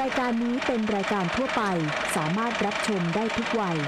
รายการนี้เป็นรายการทั่วไป สามารถรับชมได้ทุกวัย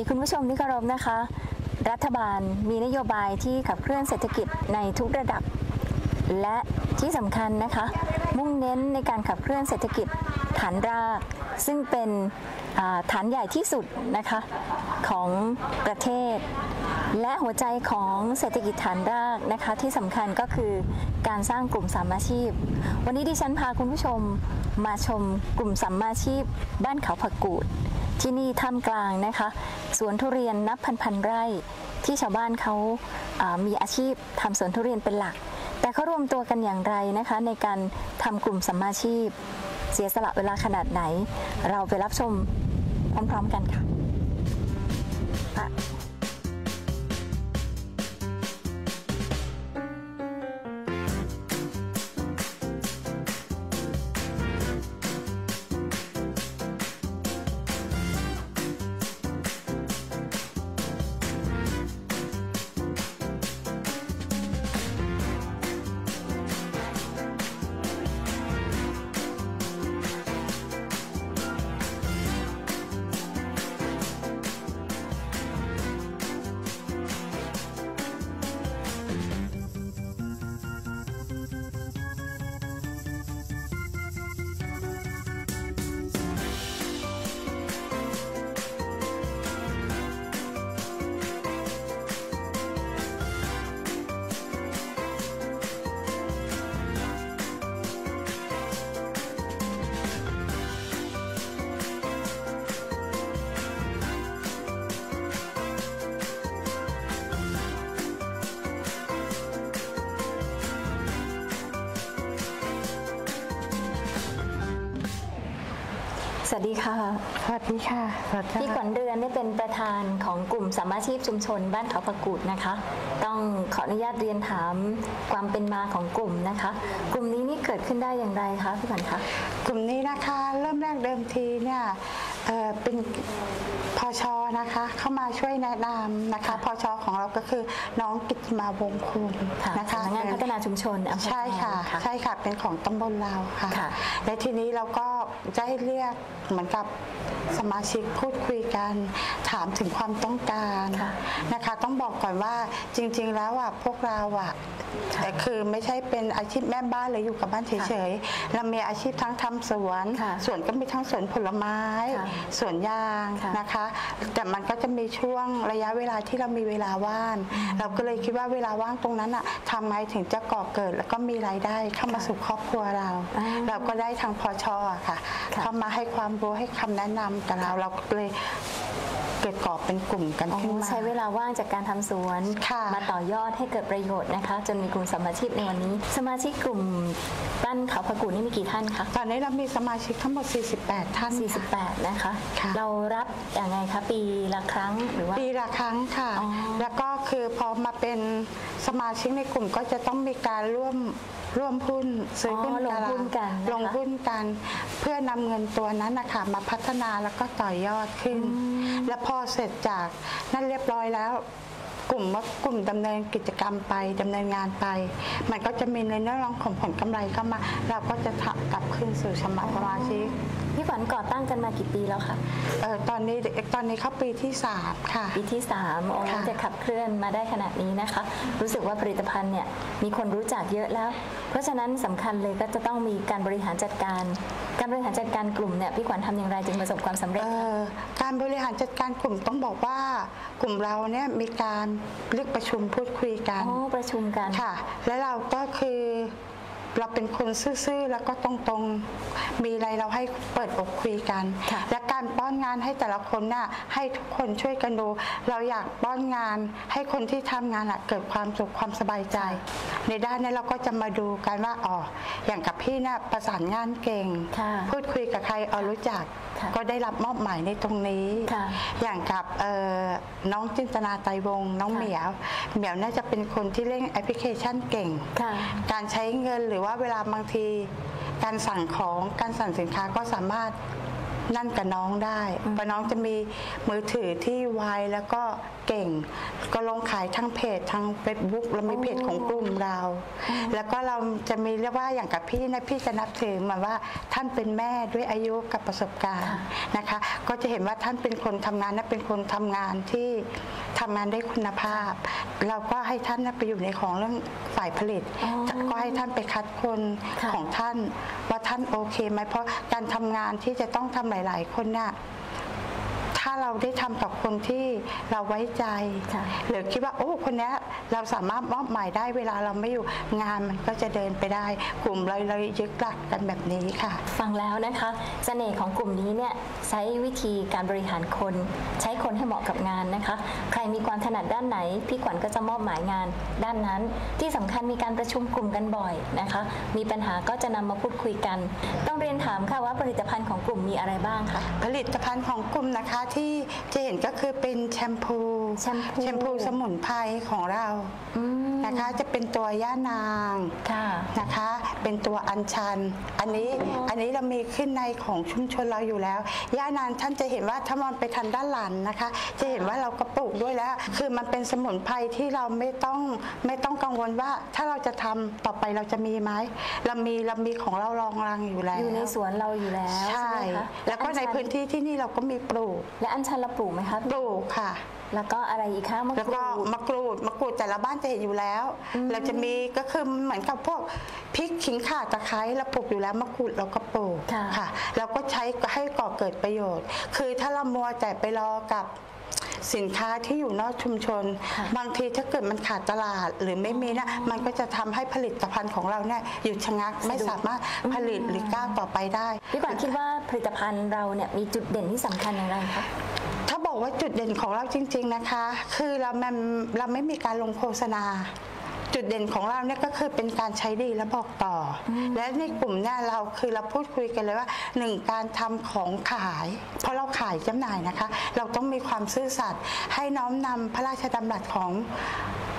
วัสดีคุณผู้ชมที่เคารพนะคะ รัฐบาลมีนโยบายที่ขับเคลื่อนเศรษฐกิจในทุกระดับ และที่สำคัญนะคะ มุ่งเน้นในการขับเคลื่อนเศรษฐกิจฐานราก ซึ่งเป็นฐานใหญ่ที่สุดนะคะของประเทศ และหัวใจของเศรษฐกิจฐานรากนะคะที่สำคัญก็คือการสร้างกลุ่มสามอาชีพ วันนี้ดิฉันพาคุณผู้ชมมาชมกลุ่มสัมมาชีพ บ้านเขาผักกูด ที่นี่ท่ามกลางนะคะสวนทุเรียนนับพันพันๆไร่ ที่ชาวบ้านเขาอ่ามีอาชีพทำสวนทุเรียนเป็นหลัก แต่เขารวมตัวกันอย่างไรนะคะ ในการทำกลุ่มสัมมาชีพ เสียสละเวลาขนาดไหน เราไปรับชมพร้อม ๆ กันค่ะ สวัสดีค่ะ สวัสดีค่ะสวัสดีพี่ขวัญเรือนเนี่ยเป็นประธานของกลุ่มสามาชีพชุมชน บ้านเขาผักกูดนะคะ ต้องขออนุญาตเรียนถามความเป็นมาของกลุ่มนะคะ กลุ่มนี้นี่เกิดขึ้นได้อย่างไรคะพี่ขวัญคะ กลุ่มนี้นะคะเริ่มแรกเดิมทีเนี่ย เอ่อเป็นพอชอนะคะ เข้ามาช่วยแนะนำนะคะพอชอของเราก็คือน้องกิตติมาวงคุณค่ะนะคะสำนักงานพัฒนาชุมชนอำเภอใช่ค่ะ แกลง ใช่ค่ะเป็นของตำบลเราค่ะค่ะ และทีนี้เราก็ได้เรียกเหมือนกับสมาชิกพูดคุยกัน ถามถึงความต้องการค่ะนะคะ ต้องบอกก่อนว่าจริง ๆ แล้วอะพวกเราอะค่ะแต่คือไม่ใช่เป็นอาชีพแม่บ้านหรืออยู่กับบ้านเฉยๆเรามีอาชีพทั้งทำสวนค่ะสวนก็มีทั้งสวนผลไม้ ค่ะสวนยางค่ะนะคะ แต่มันก็จะมีช่วงระยะเวลาที่เรามีเวลาว่าง เราก็เลยคิดว่าเวลาว่างตรงนั้นอะทำไงถึงจะก่อเกิด แล้วก็มีรายได้เข้ามาค่ะสู่ครอบครัวเราอ่าเราก็ได้ทางพอชอะค่ะค่ะ เข้ามาให้ความรู้ให้คำแนะนำกับเราเราก็เลย เกิดก่อเป็นกลุ่มกันอ๋อขึ้นมา ใช้เวลาว่างจากการทำสวนค่ะมาต่อยอดให้เกิดประโยชน์นะคะ จนมีกลุ่มสมาชิกในวันนี้ สมาชิกกลุ่มบ้านเขาผักกูดนี่มีกี่ท่านคะตอนนี้เรามีสมาชิกทั้งหมด 48 ท่านค่ะ48 นะคะค่ะเรารับอย่างไงคะปีละครั้งหรือว่าปีละครั้งค่ะอ๋อแล้วก็คือพอมาเป็นสมาชิกในกลุ่มก็จะต้องมีการร่วม ร่วมหุ้นซื้อหุ้นอ๋อลงหุ้นกันนะคะลงหุ้นกัน เพื่อนำเงินตัวนั้นนะคะมาพัฒนาแล้วก็ต่อยอดขึ้น แล้วพอเสร็จจากนั่นเรียบร้อยแล้วกลุ่มว่ากลุ่มดำเนินกิจกรรมไปดำเนินงานไป มันก็จะมีในเรื่องของผลกำไรเข้ามา เราก็จะถักกลับคืนสู่สมาสมาชิกพี่ขวัญก่อตั้งกันมากี่ปีแล้วคะเออตอนนี้ตอนนี้เข้าปีที่สามค่ะ ปีที่3โอ้ค่ะ จะขับเคลื่อนมาได้ขนาดนี้นะคะ รู้สึกว่าผลิตภัณฑ์เนี่ยมีคนรู้จักเยอะแล้ว เพราะฉะนั้นสำคัญเลยก็จะต้องมีการบริหารจัดการ การบริหารจัดการกลุ่มเนี่ยพี่ขวัญทำอย่างไรจึงประสบความสำเร็จ เอ่อการบริหารจัดการกลุ่มต้องบอกว่ากลุ่มเราเนี่ยมีการเรียกประชุมพูดคุยกัน อ๋อประชุมกัน ค่ะ และเราก็คือ เราเป็นคนซื่อๆแล้วก็ตรงๆ มีอะไรเราให้เปิดอกคุยกันค่ะและการป้อนงานให้แต่ละคนน่ะให้ทุกคนช่วยกันดู เราอยากป้อนงาน ให้คนที่ทำงานอะเกิดความสุขความสบายใจ ในด้านนี้เราก็จะมาดูกันว่าอ๋ออย่างกับพี่น่ะประสานงานเก่งค่ะพูดคุยกับใครเอารู้จักค่ะก็ได้รับมอบหมายในตรงนี้ค่ะอย่างกับเอ่อน้องจินตนาไตรวงศ์น้องค่ะเหมียวเหมียวน่าจะเป็นคนที่เล่นแอปพลิเคชันเก่งค่ะการใช้เงินหรือว่าเวลาบางที การสั่งของการสั่งสินค้าก็สามารถนั่นกับน้องได้เพราะน้องจะมีมือถือที่ไวแล้วก็ เก่ง ก็ลงขายทั้งเพจทางเฟซบุ๊กเรามีเพจของกลุ่มเรา แล้วก็เราจะมีเรียกว่าอย่างกับพี่นะพี่จะนับถือเหมาว่าท่านเป็นแม่ด้วยอายุกับประสบการณ์ค่ะนะคะ ก็จะเห็นว่าท่านเป็นคนทำงานนะเป็นคนทำงานที่ทำงานได้คุณภาพ เราก็ให้ท่านนะไปอยู่ในของเรื่องฝ่ายผลิตอ๋อก็ให้ท่านไปคัดคนค่ะของท่านว่าท่านโอเคไหมเพราะการทำงานที่จะต้องทำหลาย ๆ คนน่ะ ถ้าเราได้ทำกับคนที่เราไว้ใจค่ะหรือคิดว่าโอ้คนเนี้ยเราสามารถมอบหมายได้เวลาเราไม่อยู่งานมันก็จะเดินไปได้ กลุ่มเราเลยยึดหลักกันแบบนี้ค่ะ ฟังแล้วนะคะเสน่ห์ของกลุ่มนี้เนี่ยใช้วิธีการบริหารคน ใช้คนให้เหมาะกับงานนะคะ ใครมีความถนัดด้านไหน พี่ขวัญก็จะมอบหมายงาน ด้านนั้นที่สำคัญมีการประชุมกลุ่มกันบ่อยนะคะ มีปัญหาก็จะนำมาพูดคุยกัน ต้องเรียนถามค่ะว่าผลิตภัณฑ์ของกลุ่มมีอะไรบ้างคะผลิตภัณฑ์ของกลุ่มนะคะที่จะเห็นก็คือเป็นแชมพูแชมพูแชมพู สมุนไพรของเราอืมนะคะ จะเป็นตัวย่านางค่ะ นะคะ เป็นตัวอัญชัน อันนี้อ๋ออัอันนี้เรามีขึ้นในของชุมชนเราอยู่แล้ว ย่านางท่านจะเห็นว่าถ้ามองไปทางด้านหลังนะคะ จะเห็นว่าเราก็ปลูกด้วยแล้ว คือมันเป็นสมุนไพรที่เราไม่ต้องไม่ต้องกังวลว่า ถ้าเราจะทำต่อไปเราจะมีไหมเรามีเรามีของเรารองรังอยู่แล้ว อยู่ในสวนเราอยู่แล้วใช่ไหมคะแล้วก็ในพื้นที่ที่นี่เราก็มีปลูกและอัญชันเราปลูกไหมคะปลูกค่ะ แล้วก็อะไรอีกคะมะแล้วกก็รูดมะกรูดมะกรูดแต่ละบ้านจะเห็นอยู่แล้ว เราจะมีก็คือเหมือนกับพวกพริกขิงข่าตะไคร้เราปลูกอยู่แล้วมะกรูดเราก็ปลูกค่ะค่ะเราก็ใช้ให้ก่อเกิดประโยชน์ คือถ้าเรามัวแต่ไปรอกับ สินค้าที่อยู่นอกชุมชนค่ะบางทีถ้าเกิดมันขาดตลาดหรือไม่มีนะมันก็จะทำให้ผลิตภัณฑ์ของเราเนี่ยหยุดชะงักไม่สามารถผลิตหรือก้าวต่อไปได้ พี่ขวัญคิดว่าผลิตภัณฑ์เราเนี่ยมีจุดเด่นที่สำคัญอย่างไรคะถ้าบอกว่าจุดเด่นของเราจริง ๆนะคะ คือเราไม่เราไม่มีการลงโฆษณา จุดเด่นของเราเนี่ยก็คือเป็นการใช้ดีและบอกต่ออและในกลุ่มเนี่ยเราคือเราพูดคุยกันเลยว่าหนึ่งการทำของขาย เพราะเราขายจำหน่ายนะคะ เราต้องมีความซื่อสัตย์ให้น้อมนำพระราชดำรัสของ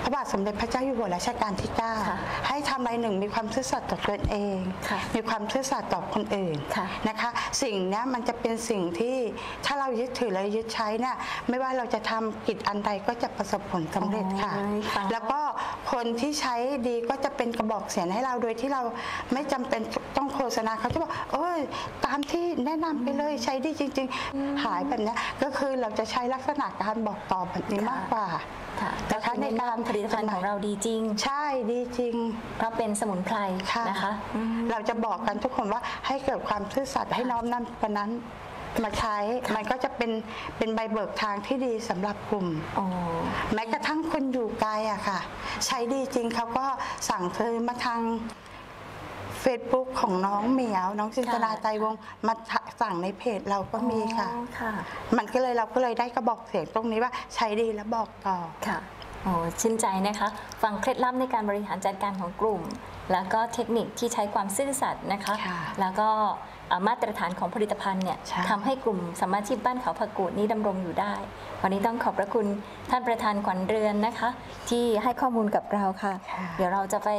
พระบาทสมเด็จพระเจ้าอยู่หัวรัชกาลที่ค่ะ9ให้ทำอะไรหนึ่งมีความซื่อสัตย์ต่อตนเองค่ะมีความซื่อสัตย์ต่อคนอื่นค่ะนะคะ สิ่งเนี้ยมันจะเป็นสิ่งที่ถ้าเรายึดถือและยึดใช้เนี่ยไม่ว่าเราจะทำกิจอันใดก็จะประสบผลสำเร็จค่ะโอ้ยฟังแล้วก็คนที่ใช้ดีก็จะเป็นกระบอกเสียงให้เราโดยที่เราไม่จำเป็นต้องโฆษณาเขาจะบอกเอ้ยตามที่แนะนำไปเลยใช้ดีจริง ๆ หายแบบเนี้ยก็คือเราจะใช้ลักษณะการบอกต่อแบบนี้มากกว่า ค่ะนะคะก็คือในการผลิตภัณฑ์ของเราดีจริง ใช่ดีจริง เพราะเป็นสมุนไพรค่ะนะคะอืมเราจะบอกกันทุกคนว่าให้เกิดความซื่อสัตย์ให้น้อมนำคนนั้นมาใช้มันก็จะเป็นเป็นใบเบิกทางที่ดีสำหรับกลุ่มโอ้แม้กระทั่งคนอยู่ไกลอะค่ะ ใช้ดีจริงเขาก็สั่งซื้อมาทาง Facebook ของน้องเหมียวน้องจินตนาใจวงศ์มาสั่งในเพจเราก็มีค่ะ อ๋อค่ะมันก็เลยเราก็เลยได้กระบอกเสียงตรงนี้ว่าใช้ดีแล้วบอกต่อ ค่ะโอ้ชื่นใจนะคะ ฟังเคล็ดลับในการบริหารจัดการของกลุ่ม แล้วก็เทคนิคที่ใช้ความซื่อสัตย์นะคะ ค่ะ แล้วก็อ่า มาตรฐานของผลิตภัณฑ์เนี่ยใช่ทำให้กลุ่มสมาชิกบ้านเขาผักกูดนี้ดำรงอยู่ได้ วันนี้ต้องขอบพระคุณท่านประธานขวัญเรือนนะคะ ที่ให้ข้อมูลกับเราค่ะค่ะเดี๋ยวเราจะไป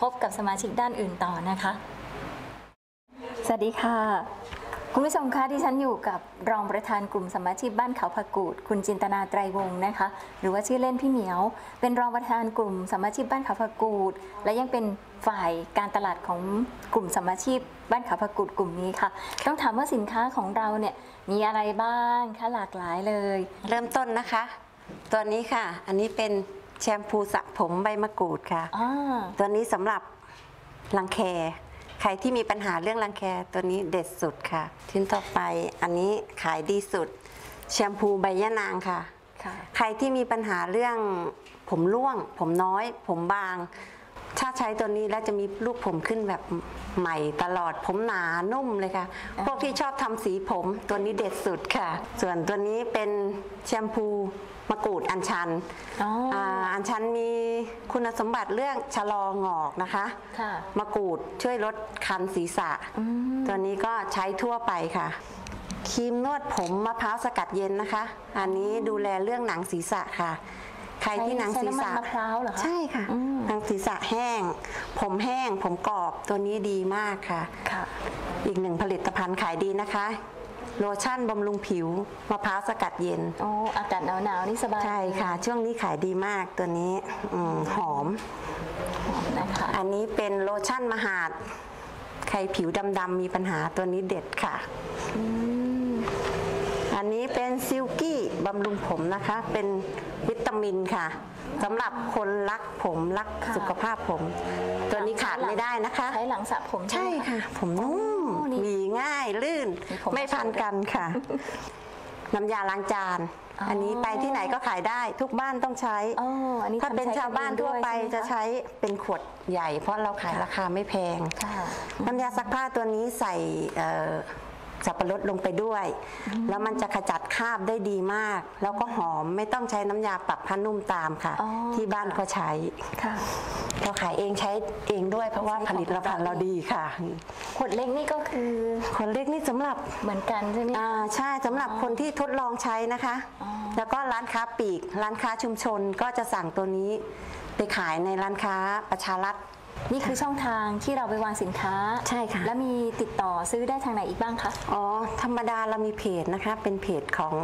พบกับสมาชิกด้านอื่นต่อนะคะ สวัสดีค่ะ คุณผู้ชมคะที่ฉันอยู่กับรองประธานกลุ่มสมาชิกบ้านเขาผักกูด คุณจินตนาไตรวงศ์นะคะ หรือว่าชื่อเล่นพี่เหมียว เป็นรองประธานกลุ่มสมาชิกบ้านเขาผักกูด และยังเป็นฝ่ายการตลาดของกลุ่มสมาชิกบ้านเขาผักกูดกลุ่มนี้ค่ะ ต้องถามว่าสินค้าของเราเนี่ยมีอะไรบ้างคะหลากหลายเลย เริ่มต้นนะคะ ตัวนี้ค่ะ อันนี้เป็นแชมพูสระผมใบมะกรูดค่ะอ่าตัวนี้สำหรับรังแค ใครที่มีปัญหาเรื่องรังแคตัวนี้เด็ดสุดค่ะ ชิ้นต่อไปอันนี้ขายดีสุด แชมพูใบยะนางค่ะค่ะใครที่มีปัญหาเรื่องผมร่วง ผมน้อย ผมบางใถ้าใช้ตัวนี้แล้วจะมีลูกผมขึ้นแบบใหม่ตลอดผมหนานุ่มเลยค่ะ พวกที่ชอบทำสีผมตัวนี้เด็ดสุดค่ะ ส่วนตัวนี้เป็นแชมพู มะกรูดอัญชันอ๋ออ่าอัญชันมีคุณสมบัติเรื่องชะลอหงอกนะคะค่ะ มะกรูดช่วยลดคันศีรษะตัวนี้ก็ใช้ทั่วไปค่ะ ครีมนวดผมมะพร้าวสกัดเย็นนะคะ อันนี้ดูแลเรื่องหนังศีรษะค่ะ ใครที่หนังศีรษะ ใช้น้ำมันมะพร้าวเหรอคะใช่ค่ะ อืมหนังศีรษะแห้ง ผมแห้ง ผมกรอบตัวนี้ดีมากค่ะ ค่ะ อีกหนึ่งผลิตภัณฑ์ขายดีนะคะ โลชั่นบำรุงผิวมะพร้าวสกัดเย็นโอ้อากาศหนาวๆนี่สบายใช่ค่ะ ช่วงนี้ขายดีมากตัวนี้อมหอมนะคะ อันนี้เป็นโลชั่นมหาด ใครผิวดำๆมีปัญหาตัวนี้เด็ดค่ะ อันนี้เป็นซิลกี้บำรุงผมนะคะ เป็นวิตามินค่ะสำหรับคนรักผมรักค่ะสุขภาพผม ตัวนี้ขาดไม่ได้นะคะ ใช้หลังสระผมใช่ไหมค่ะ ผมนุ่ม อ๋อนี่มีง่ายลื่นมีผม ไม่พันกันค่ะ น้ำยาล้างจาน อ๋ออั อันนี้ไปที่ไหนก็ขายได้ทุกบ้านต้องใช้ อ๋ออันนี้ถ้าทำเป็นใช้ชาวบ้านกันเองทั่วไปด้วยใช่ไหมคะจะใช้เป็นขวดใหญ่ เพราะเราขายราคาไม่แพง ค่ะน้ำยาซักผ้าตัวนี้ใส่เอ่อ สับปะรดลงไปด้วย แล้วมันจะขจัดคราบได้ดีมาก แล้วก็หอมไม่ต้องใช้น้ำยาปรับผ้านุ่มตามค่ะ อ๋อ ที่บ้านก็ใช้ค่ะ เราขายเองใช้เองด้วย เพราะว่าใช้ผของลิตภัณฑ์เราดีค่ะ ขวดเล็กนี่ก็คือคนเล็กนี่สำหรับ เหมือนกันใช่ไหมคะอ่าใช่สำหรับคนที่ทดลองใช้นะคะ อ๋อ แล้วก็ร้านค้าปลีก ร้านค้าชุมชนก็จะสั่งตัวนี้ ไปขายในร้านค้าประชารัฐ นี่คือช่องทางที่เราไปวางสินค้าใช่ค่ะ แล้วมีติดต่อซื้อได้ทางไหนอีกบ้างคะ อ๋อ ธรรมดาเรามีเพจนะคะ เป็นเพจของ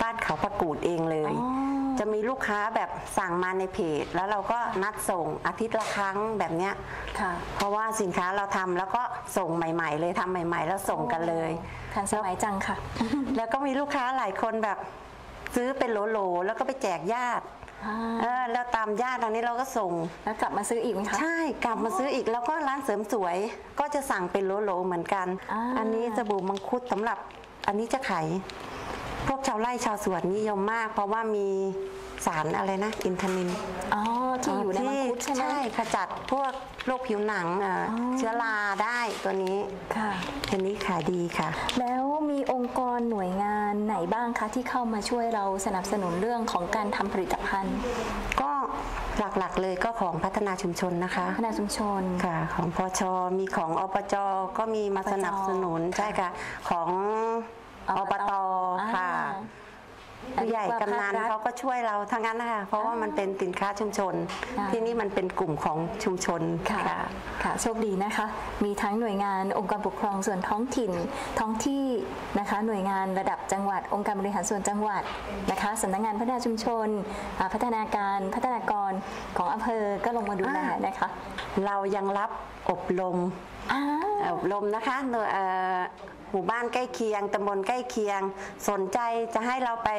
บ้านเขาประกูดเองเลย อ๋อ จะมีลูกค้าแบบสั่งมาในเพจ แล้วเราก็นัดส่งอาทิตย์ละครั้งแบบเนี้ย ค่ะ เพราะว่าสินค้าเราทำแล้วก็ส่งใหม่ ๆ เลยทำใหม่ ๆ แล้วส่งกันเลย ทันสมัยจังค่ะ แล้วก็มีลูกค้าหลายคนแบบซื้อเป็นโหลๆแล้วก็ไปแจกญาติอ่า เออแล้วตามญาติอันนี้เราก็ส่ง แล้วกลับมาซื้ออีกไหมคะ ใช่กลับมาซื้ออีกแล้วก็ร้านเสริมสวย ก็จะสั่งเป็นโหลๆเหมือนกัน อ่า อันนี้สบู่มังคุดสำหรับอันนี้จะขาย พวกชาวไร่ชาวสวนนิยมมาก เพราะว่ามีสารอะไรนะอินทนินอ๋อที่อยู่ในมังคุดใช่ไหมใช่ขจัดพวกโรคผิวหนังเอ่อออเชื้อราได้ตัวนี้ค่ะตัวนี้ขายดีค่ะ แล้วมีองค์กรหน่วยงานไหนบ้างคะที่เข้ามาช่วยเราสนับสนุนเรื่องของการทำผลิตภัณฑ์ ก็หลักๆเลยก็ของพัฒนาชุมชนนะคะ พัฒนาชุมชนค่ะ ของพชมีของอปจก็มีมาสนับสนุนค่ะใช่ค่ะของ อบตค่ะอ่าผู้ใหญ่กำนันเรียกว่าภาครัฐเขาก็ช่วยเราทั้งนั้นนะคะเพราะว่ามันเป็นสินค้าชุมชนค่ะที่นี่มันเป็นกลุ่มของชุมชนค่ะค่ะค่ะโชคดีนะคะ มีทั้งหน่วยงานองค์การปกครองส่วนท้องถิ่นท้องที่นะคะ หน่วยงานระดับจังหวัด องค์การบริหารส่วนจังหวัดนะคะสำนักงานพัฒนาชุมชนอ่าพัฒนาการพัฒนากรของอำเภอก็ลงมาดูแลอ่านนะคะ เรายังรับอบรมอ่าอบรมนะคะโดยเอ่อ หมู่บ้านใกล้เคียงตำบลใกล้เคียง สนใจจะให้เราไป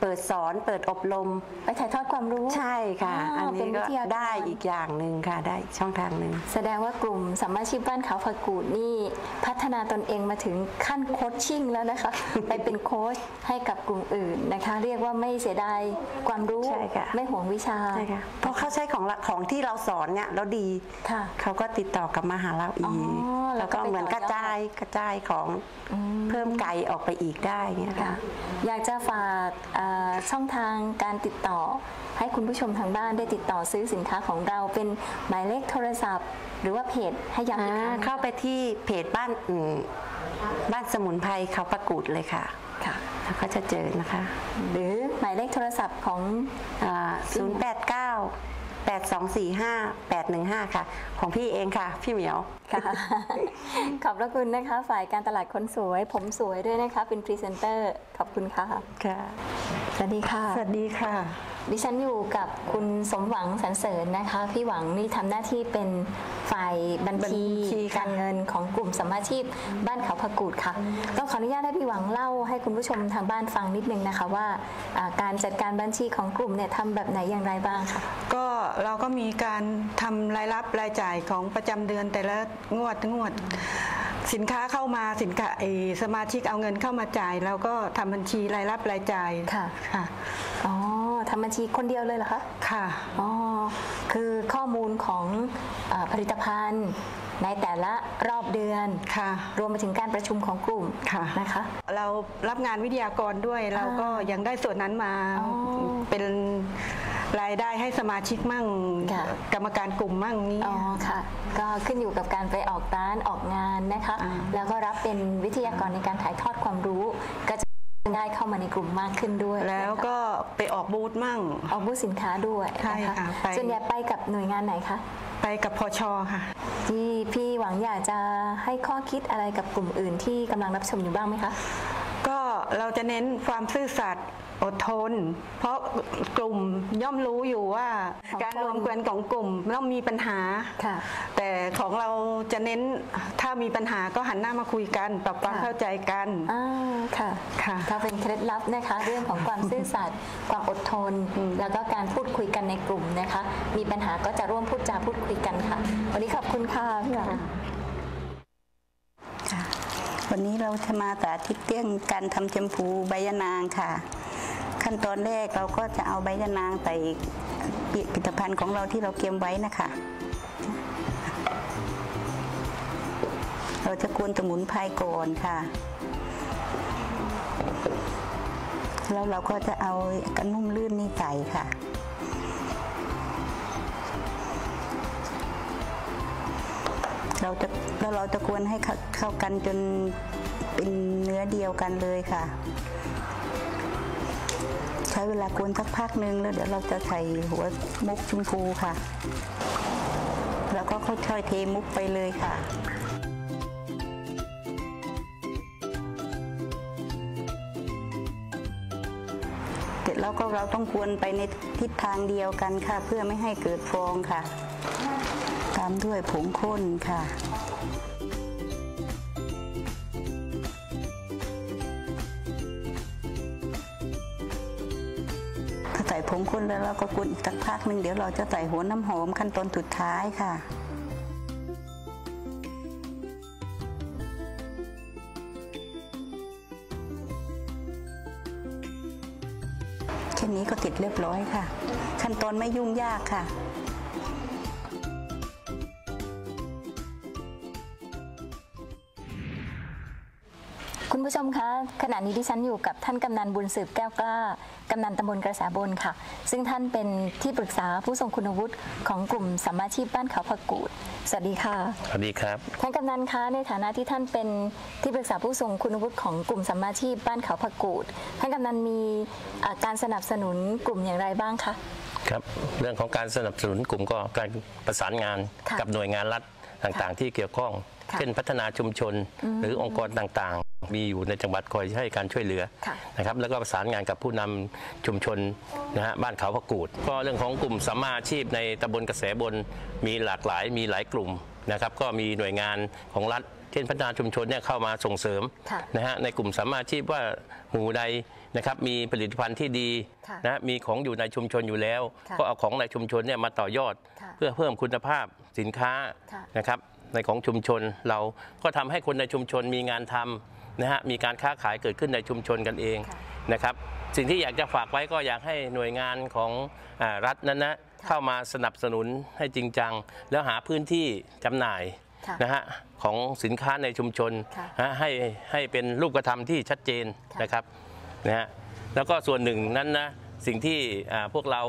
เปิดสอนเปิดอบรม ไปถ่ายทอดความรู้ ใช่ค่ะอ่าอันเป็นี้นวิก็ทยากร ได้อีกอย่างหนึ่งค่ะ ได้ช่องทางหนึ่ง แสดงว่ากลุ่มสัมมาชีพบ้านเขาผักกูดนี่พัฒนาตนเองมาถึงขั้นโคชชิ่งแล้วนะคะ ไปเป็นโค้ชให้กับกลุ่มอื่นนะคะ เรียกว่าไม่เสียดายความรู้ใช่ค่ะ ไม่ห่วงวิชา ใช่ค่ะเพราะเขาใช้ของละของที่เราสอนเนี่ยแล้วดีค่ะเขาก็ติดต่อกลับมาหาเราอีกอ๋อแล้แล้ววก็ก็ไปเหมือนกระต่อยอดจายกระจายของเพิ่มไกลออกไปอีกได้เงี้ยค่ะค่ะ อยากจะฝากเอ่อช่องทางการติดต่อ ให้คุณผู้ชมทางบ้านได้ติดต่อซื้อสินค้าของเราเป็นหมายเลขโทรศัพท์ หรือว่าเพจให้ย้ำอีกครั้งเข้าไปที่เพจบ้านอืมบ้านสมุนไพรเขาประกูดเลยค่ะค่ะแล้วก็จะเจอนะคะ หรือหมายเลขโทรศัพท์ของศู นย์แปดเก้าแปดสองสี่ห้าแปดหนึ่งห้าค่ะ ของพี่เองค่ะ พี่เหมียว ค่ะ ขอบพระคุณนะคะ ฝ่ายการตลาดคนสวย ผมสวยด้วยนะคะ เป็นพรีเซนเตอร์ ขอบคุณค่ะ ค่ะส วัสดีค่ะ สวัสดีค่ะ ดิฉันอยู่กับคุณสมหวังสรรเสริญนะคะ พี่หวังนี่ทำหน้าที่เป็นฝ่ายบัญบัญชีชีค่ะการเงินของกลุ่มสมมาชีพบ้านเขาพกูดค่ะต้องขออนุญาตให้พี่หวังเล่าให้คุณผู้ชมทางบ้านฟังนิดนึงนะคะว่าอ่าการจัดการบัญชีของกลุ่มเนี่ยทำแบบไหนอย่างไรบ้างคะก็เราก็มีการทำรายรับรายจ่ายของประจำเดือนแต่ละงวดงวด สินค้าเข้ามาสินค้าไอสมาชิกเอาเงินเข้ามาจ่ายแล้วก็ทำบัญชีรายรับรายจ่ายค่ะค่ะอ๋อทำำบัญชีคนเดียวเลยเหรอคะค่ะอ๋อคือข้อมูลของเออผลิตภัณฑ์ในแต่ละรอบเดือนค่ะ รวมไปถึงการประชุมของกลุ่มค่ะนะคะ เรารับงานวิทยากรด้วยเราก็ยังได้ส่วนนั้นมาอ๋อเป็น รายได้ให้สมาชิกมั่ง ค่ะ กรรมการกลุ่มมั่งนี้ อ๋อค่ะ ก็ขึ้นอยู่กับการไปออกร้านออกงานนะคะ อ่า แล้วก็รับเป็นวิทยากรในการถ่ายทอดความรู้ ก็จะได้เข้ามาในกลุ่มมากขึ้นด้วยแล้วนะคะก็ไปออกบูธมั่งออกบูธสินค้าด้วยใช่นะคะค่ะไป ส่วนใหญ่ไปกับหน่วยงานไหนคะ ไปกับพอชอค่ะ ที่พี่หวังอยากจะให้ข้อคิดอะไรกับกลุ่มอื่นที่กำลังรับชมอยู่บ้างไหมคะ ก็เราจะเน้นความซื่อสัตย์ อดทน เพราะกลุ่มย่อมรู้อยู่ว่าของการคนรวมกันของกลุ่มย่อมมีปัญหาค่ะแต่ของเราจะเน้นถ้ามีปัญหาก็หันหน้ามาคุยกัน ปรับความค่ะเข้าใจกันอ่าค่ะค่ะก็เป็นเคล็ดลับนะคะ เรื่องของความซื่อสัตย์ความอดทน แล้วก็การพูดคุยกันในกลุ่มนะคะ มีปัญหาก็จะร่วมพูดจาพูดคุยกันค่ะ วันนี้ขอบคุณค่ะพี่หวังค่ะวันนี้เราจะมาสาธิตเรื่องการทำแชมพูใบยะนางค่ะ ขั้นตอนแรกเราก็จะเอาใบยะนางใส่ผลิตภัณฑ์ของเราที่เราเตรียมไว้นะคะ เราจะกวนสมุนไพรก่อนค่ะ แล้วเราก็จะเอากระนุ่มลื่นนี่ใส่ค่ะเราจะแล้วเราจะกวนให้เข้ากันจนเป็นเนื้อเดียวกันเลยค่ะ ช้เวลากวนสักพักหนึงแล้วเดี๋ยวเราจะใส่หัวมุกชมพูค่ะ แล้วก็ค่อยๆเทมุกไปเลยค่ะเสร็จแล้วก็เราต้องกวนไปในทิศทางเดียวกันค่ะ เพื่อไม่ให้เกิดฟองค่ะ ตามด้วยผงข้นค่ะ ผงข้นแล้วเราก็กวนอีกสักพักหนึ่งเดี๋ยวเราจะใส่หัวน้ำหอมขั้นตอนสุดท้ายค่ะแค่นี้ก็เสร็จเรียบร้อยค่ะ ขั้นตอนไม่ยุ่งยากค่ะคุณผู้ชมคะ ขณะนี้ที่ฉันอยู่กับท่านกำนันบุญสืบแก้วกล้ากำนันตำบลกระแสบนค่ะ ซึ่งท่านเป็นที่ปรึกษาผู้ทรงคุณวุฒิของกลุ่มสัมมาชีพบ้านเขาผักกูดสวัสดีค่ะสวัสดีครับท่านกำนันคะในฐานะที่ท่านเป็นที่ปรึกษาผู้ทรงคุณวุฒิของกลุ่มสัมมาชีพบ้านเขาผักกูดท่านกำนันมีเอ่อการสนับสนุนกลุ่มอย่างไรบ้างคะครับเรื่องของการสนับสนุนกลุ่มก็การประสานงานค่ะกับหน่วยงานรัฐ ต่างๆ ที่เกี่ยวข้องค่ะเช่นพัฒนาชุมชนหรือองค์กรต่างๆ มีอยู่ในจังหวัดคอยให้การช่วยเหลือค่ะนะครับแล้วก็ประสานงานกับผู้นำชุมชนนะฮะบ้านเขาพะกูด ก็เรื่องของกลุ่มสัมมาอาชีพในตำบลกระแสบนมีหลากหลายมีหลายกลุ่มนะครับก็มีหน่วยงานของรัฐเช่นพัฒนาชุมชนเนี่ยเข้ามาส่งเสริมค่ะนะฮะในกลุ่มสัมมาอาชีพว่าหมู่ใด นะครับมีผลิตภัณฑ์ที่ดีค่ะนะมีของอยู่ในชุมชนอยู่แล้วค่ะก็เอาของในชุมชนเนี่ยมาต่อยอดค่ะเพื่อเพิ่มคุณภาพสินค้าค่ะนะครับในของชุมชนเราก็ทำให้คนในชุมชนมีงานทำนะฮะมีการค้าขายเกิดขึ้นในชุมชนกันเองค่ะนะครับสิ่งที่อยากจะฝากไว้ก็อยากให้หน่วยงานของอารัฐนั้นนะเข้ามาสนับสนุนให้จริงจัง แล้วหาพื้นที่จำหน่ายค่ะนะฮะของสินค้าในชุมชนค่ะนะให้ให้เป็นรูปธรรมที่ชัดเจนค่ะนะครับ นะฮะแล้วก็ส่วนหนึ่งนั้นนะสิ่งที่พวกเรา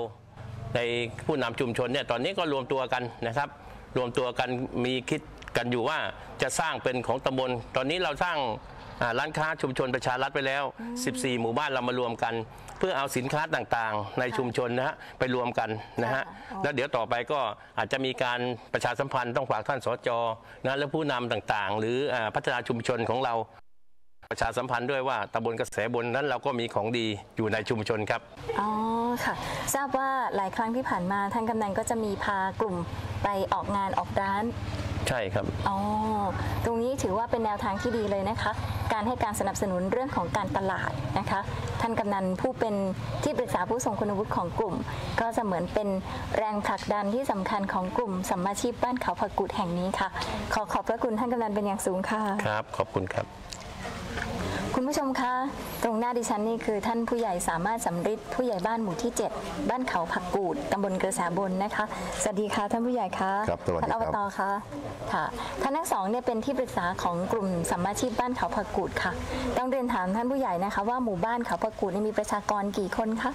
ในผู้นำชุมชนเนี่ยตอนนี้ก็รวมตัวกันนะครับ รวมตัวกันมีคิดกันอยู่ว่าจะสร้างเป็นของตำบล ตอนนี้เราสร้างร้านค้าชุมชนประชารัฐไปแล้ว 14 หมู่บ้านเรามารวมกัน เพื่อเอาสินค้าต่างๆ ในชุมชนนะฮะไปรวมกันนะฮะแล้วเดี๋ยวต่อไปก็อาจจะมีการประชาสัมพันธ์ต้องฝากท่านสจนะและผู้นำต่างๆ หรือพัฒนาชุมชนของเรา ประชาสัมพันธ์ด้วยว่าตำบลกระแสบนนั้นเราก็มีของดีอยู่ในชุมชนครับ อ๋อค่ะ ทราบว่าหลายครั้งที่ผ่านมาท่านกำนันก็จะมีพากลุ่มไปออกงานออกร้าน ใช่ครับ อ๋อ ตรงนี้ถือว่าเป็นแนวทางที่ดีเลยนะคะ การให้การสนับสนุนเรื่องของการตลาดนะคะ ท่านกำนันผู้เป็นที่ปรึกษาผู้ทรงคุณวุฒิของกลุ่ม ก็จะเหมือนเป็นแรงผลักดันที่สำคัญของกลุ่มสัมมาชีพบ้านเขาผักกุดแห่งนี้ค่ะ ขอขอบพระคุณท่านกำนันเป็นอย่างสูงค่ะ ครับ ขอบคุณครับ คุณคุณผู้ชมคะ ตรงหน้าดิฉันนี่คือท่านผู้ใหญ่สามารถสำริดผู้ใหญ่บ้านหมู่ที่ 7 บ้านเขาผักกูดตำบลกระแสบนนะคะ สวัสดีค่ะท่านผู้ใหญ่คะครับสวัสดีท่านอบครับตคะค่ะท่านทั้งสองเนี่ยเป็นที่ปรึกษาของกลุ่มสัมมาชีพบ้านเขาผักกูดค่ะ ต้องเรียนถามท่านผู้ใหญ่นะคะ ว่าหมู่บ้านเขาผักกูดนี่มีประชากรกี่คนคะ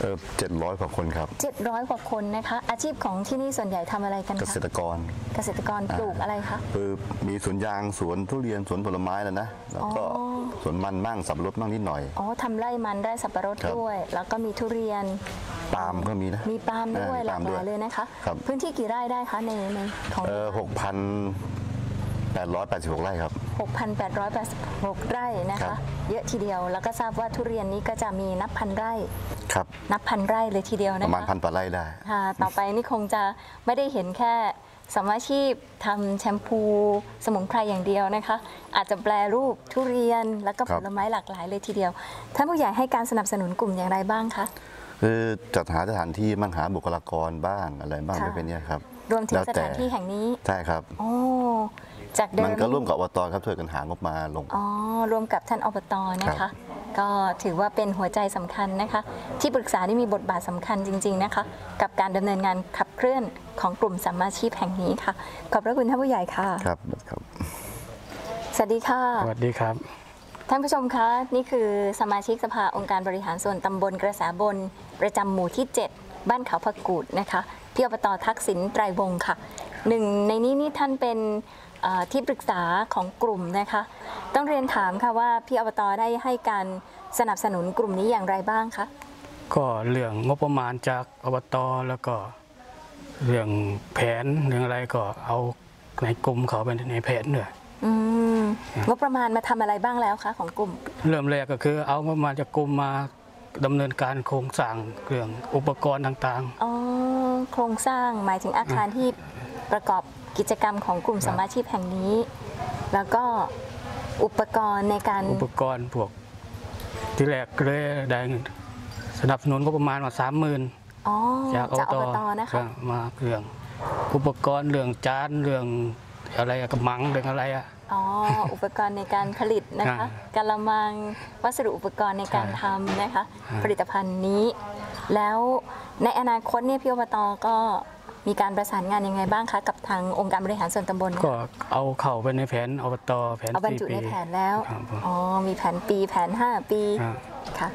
เออเจ็ดร้อยกว่าคนครับ 700 กว่าคนนะคะ อาชีพของที่นี่ส่วนใหญ่ทำอะไรกันเกคะษตรกรเกษตรกรปลูกอะไรคะ คือมีสวนยางสวนทุเรียนสวนผลไม้แล้วนะแล้วก็อ๋อ สวนมันมั่งสับปะรดมั่งนิดหน่อย อ๋อทำไร่มันไร่สับปะรดครับ ด้วย แล้วก็มีทุเรียน ปาล์มก็มีนะมีปาล์มด้วยอ่หลากหลายเลยนะคะ ครับพื้นที่กี่ไร่ได้คะในในของ เออหกพันแปดร้อยแปดสิบหกไร่ครับ 6,886 ไร่นะครัคะ บ เยอะทีเดียว แล้วก็ทราบว่าทุเรียนนี้ก็จะมีนับพันไร่ ครับนับพันไร่เลยทีเดียวปนะระมาณคะพันกว่าไร่ได้ ค่ะต่อไปนี่คงจะไม่ได้เห็นแค่สมมาชีพทำแชมพูสมุนไพรอย่างเดียวนะคะ อาจจะแปลรูปทุเรียนแล้วก็ครัผบ ลไม้หลากหลายเลยทีเดียว ท่านผู้ใหญ่ให้การสนับสนุนกลุ่มอย่างไรบ้างคะ คือจัดหาสถานที่มั่งหาบุคลากรบ้างอะไรบ้างค่ะ ไม่เป็นเนี้ยครับรวมถึงแล้สถานที่แห่งนี้ ใช่ครับ โอ้ จากเดิม มันก็ร่วมกับอบตครับช่วยกันหางบมาลง อ๋อรวมกับท่านอบตนะครัคะ บ ก็ถือว่าเป็นหัวใจสำคัญนะคะ ที่ปรึกษาที่มีบทบาทสำคัญจริง ๆนะคะ กับการดำเนินงานขับเคลื่อนของกลุ่มสัมมาชีพแห่งนี้ค่ะ ขอบพระคุณท่านผู้ใหญ่ค่ะ ครับครับ สวัสดีค่ะ สวัสดีครับ ท่านผู้ชมคะ นี่คือสมาชิกสภาองค์การบริหารส่วนตำบลกระแสบน ประจำหมู่ที่ 7 บ้านเขาผักกูดนะคะพี่อบตทักษิณไตรวงศ์ค่ะหนึ่งในนี้นี่ท่านเป็นเอ่อ ที่ปรึกษาของกลุ่มนะคะ ต้องเรียนถามค่ะว่าพี่อบตได้ให้การสนับสนุนกลุ่มนี้อย่างไรบ้างคะก็เรื่องงบประมาณจากอบตแล้วก็เรื่องแผนเรื่องอะไรก็เอาในกลุ่มเขาไปในแผนด้วยอืมงบประมาณมาทำอะไรบ้างแล้วคะของกลุ่ม เริ่มแรกก็คือเอางบประมาณจากกลุ่มมาดำเนินการโครงสร้างเรื่องอุปกรณ์ต่างอ๋อโครงสร้างหมายถึงอาคารที่ ประกอบกิจกรรมของกลุ่มสมาชิกแห่งนี้ แล้วก็อุปกรณ์ในการๆอุปกรณ์พวก ที่แรกก็เลยได้สนับสนุนงบประมาณมาสามหมื่นอ๋อจากอจากบอบตตนะคะก็มาเรื่อง อุปกรณ์เรื่องจานเรื่องอะไรอะกระมังเรื่องอะไรอะอ๋ออุปกรณ์ในการผลิตนะคะอ่ากะละมังวัสดุอุปกรณ์ในการใช่ทำนะคะอ่าผลิตภัณฑ์นี้ แล้วในอนาคตเนี่ยพี่อบตก็ มีการประสานงานยังไงบ้างคะกับทางองค์การบริหารส่วนตำบลก็เอาเข้าไปในแผนอบตแผนเอาบรรสี่จุปีในแผนแล้วครับผมอ๋อมีแผนปีแผน 5 ปี ครับค่ะ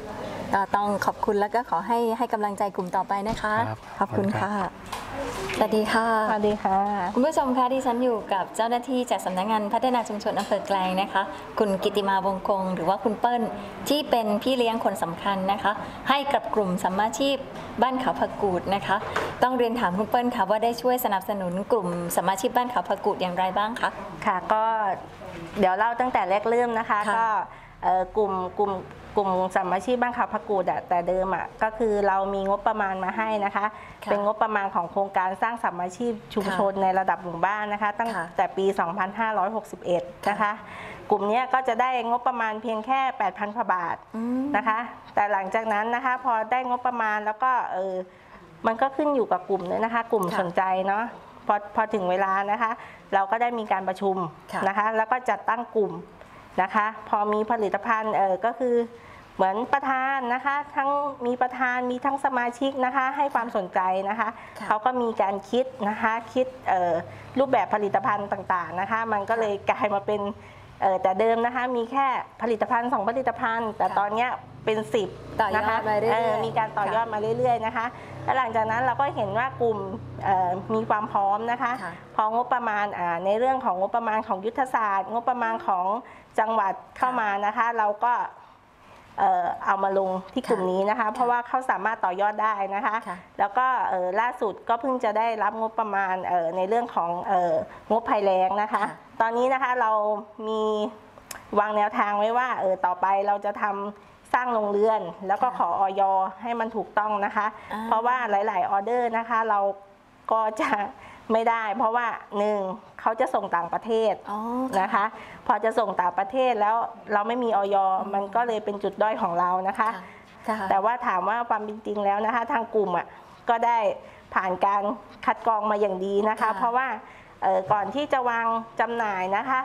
ก็ต้องขอบคุณแล้วก็ขอให้ให้กำลังใจกลุ่มต่อไปนะคะ ครับขอบคุณขอบคุณครัค่ะ บ สวัสดีค่ะ สวัสดีค่ะ คุณผู้ชมคะที่ฉันอยู่กับเจ้าหน้าที่จากสำนักงานพัฒนาชุมชนอำเภอแกลงนะคะ คุณกิติมาวงคงหรือว่าคุณเปิ้ลที่เป็นพี่เลี้ยงคนสำคัญนะคะ ให้กับกลุ่มสัมมาชีพบ้านเขาผักกูดนะคะ ต้องเรียนถามคุณเปิ้ลค่ะว่าได้ช่วยสนับสนุนกลุ่มสัมมาชีพบ้านเขาผักกูดอย่างไรบ้างคะ ค่ะก็เดี๋ยวเล่าตั้งแต่แรกเริ่มนะคะ ค่ะก็เอ่อกลุ่มกลุ่ม กลุ่มสัมมาชีพบ้านขาวพักกูดอะแต่เดิมอะก็คือเรามีงบประมาณมาให้นะคะค่ะเป็นงบประมาณของโครงการสร้างสัมมาชีพชุมชนในระดับหมู่บ้านนะคะ ตั้งค่ะแต่ปี 2561 นะคะ กลุ่มเนี้ยก็จะได้งบประมาณเพียงแค่ 8,000กว่าบาทอืมนะคะ แต่หลังจากนั้นนะคะพอได้งบประมาณแล้วก็เออมันก็ขึ้นอยู่กับกลุ่มด้วยนะคะ กลุ่มค่ะสนใจเนาะพอพอถึงเวลานะคะ เราก็ได้มีการประชุมค่ะนะคะ แล้วก็จัดตั้งกลุ่ม นะคะ พอมีผลิตภัณฑ์เออก็คือเหมือนประธานนะคะ ทั้งมีประธานมีทั้งสมาชิกนะคะ ให้ความสนใจนะคะค่ะเขาก็มีการคิดนะคะคิดเอ่อรูปแบบผลิตภัณฑ์ต่างๆนะคะ มันก็เลยกลายมาเป็นเอ่อแต่เดิมนะคะมีแค่ผลิตภัณฑ์สองผลิตภัณฑ์ แต่ค่ะตอนเนี้ยเป็นสิบต่อยอดนะคะมาเรื่อยๆเออมีการต่อยอดค่ะมาเรื่อยๆนะคะ แล้วหลังจากนั้นเราก็เห็นว่ากลุ่มเอ่อมีความพร้อมนะคะค่ะพองบประมาณอ่าในเรื่องของงบประมาณของยุทธศาสตร์ งบประมาณของจังหวัดเข้ามานะคะ เราก็เอ่อเอามาลงที่กลุ่มนี้นะคะ เพราะว่าเขาสามารถต่อยอดได้นะคะค่ะแล้วก็เอ่อล่าสุดก็เพิ่งจะได้รับงบประมาณเอ่อในเรื่องของเอ่องบภัยแล้งนะคะค่ะตอนนี้นะคะเรามีวางแนวทางไว้ว่าเออต่อไปเราจะทำ สร้างโรงเรือน แล้วก็ขอออยให้มันถูกต้องนะคะอ่าเพราะว่าหลาย ๆ ออเดอร์นะคะ เราก็จะไม่ได้ เพราะว่าหนึ่งเขาจะส่งต่างประเทศอ๋อนะคะ พอจะส่งต่างประเทศแล้วเราไม่มีออยมันก็เลยเป็นจุดด้อยของเรานะคะค่ะค่ะแต่ว่าถามว่าความเป็นจริงแล้วนะคะ ทางกลุ่มอะก็ได้ผ่านการคัดกรองมาอย่างดีนะคะค่ะเพราะว่าเอ่อก่อนที่จะวางจำหน่ายนะคะ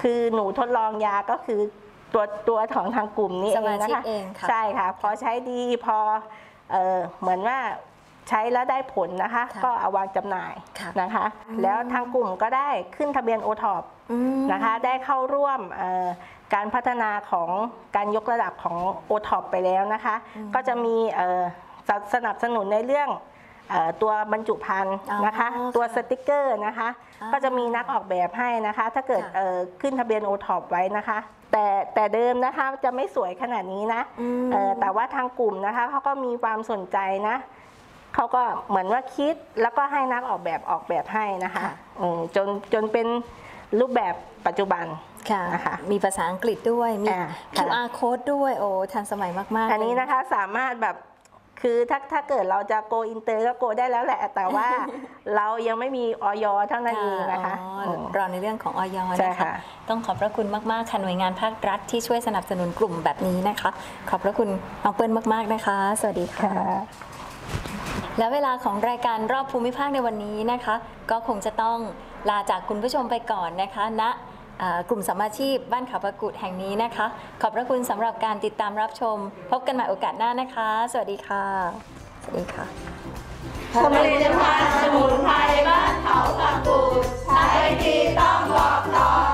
คือหนูทดลองยาก็คือ ตัวตัวของทางกลุ่มนี้สเอมางนะชิกคะเองค่ะใช่ค่ะ พอใช้ดีพอเออเหมือนว่าใช้แล้วได้ผลนะคะค่ะก็เอาวางจำหน่ายค่ะนะคะ แล้วทางกลุ่มก็ได้ขึ้นทะเบียนโอท็อปอืมนะคะ ได้เข้าร่วมเอ่อการพัฒนาของการยกระดับของ o t o p ไปแล้วนะคะ ก็จะมีเอ่อสสนับสนุนในเรื่อง เอ่อตัวบรรจุภัณฑ์นะคะ อ๋อตัวค่ะสติกเกอร์นะคะ อ่าก็จะมีนักออกแบบให้นะคะ ถ้าเกิดค่ะ เอ่อขึ้นทะเบียน o t o p ไว้นะคะ แต่แต่เดิมนะคะจะไม่สวยขนาดนี้นะอืมเอ่อแต่ว่าทางกลุ่มนะคะเขาก็มีความสนใจนะเขาก็เหมือนว่าคิดแล้วก็ให้นักออกแบบออกแบบให้นะคะค่ะ อืมจนจนเป็นรูปแบบปัจจุบัน ค่ะ นะคะมีภาษาอังกฤษด้วย มี อ่าค่ะ QR code ด้วย โอ้ ทันสมัยมากๆอันนี้เลยนะคะสามารถแบบ คือถ้าถ้าเกิดเราจะ go inter ก็ go ได้แล้วแหละ แต่ว่าเรายังไม่มีอย. เท่านั้นเองนะคะอ๋ออืมรอในเรื่องของอย. ใช่นะคะค่ะต้องขอบพระคุณมากๆค่ะหน่วยงานภาครัฐที่ช่วยสนับสนุนกลุ่มแบบนี้นะคะ ขอบพระคุณน้องเปิ้ลมากๆนะคะ สวัสดีค่ะ และเวลาของรายการรอบภูมิภาคในวันนี้นะคะ ก็คงจะต้องลาจากคุณผู้ชมไปก่อนนะคะณเอ่อ กลุ่มสัมมาชีพบ้านเขาผักกูดแห่งนี้นะคะ ขอบพระคุณสำหรับการติดตามรับชม พบกันใหม่โอกาสหน้านะคะ สวัสดีค่ะ สวัสดีค่ะผลิตภัณฑ์สมุนไพรบ้านเขาประกุดใช้ดีต้องบอกต่อ